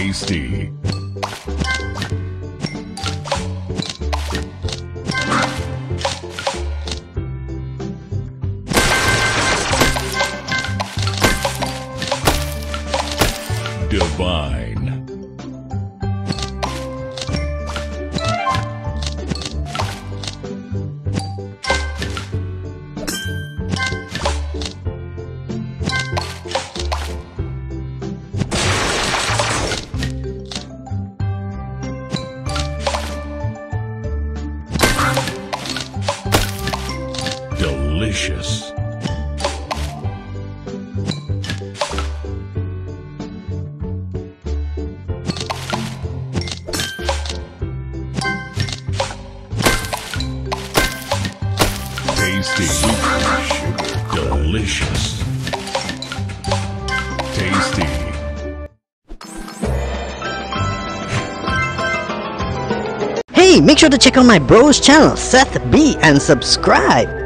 Tasty. Divine. Delicious. Tasty. Delicious. Tasty. Hey, make sure to check out my bro's channel, Seth B, and subscribe.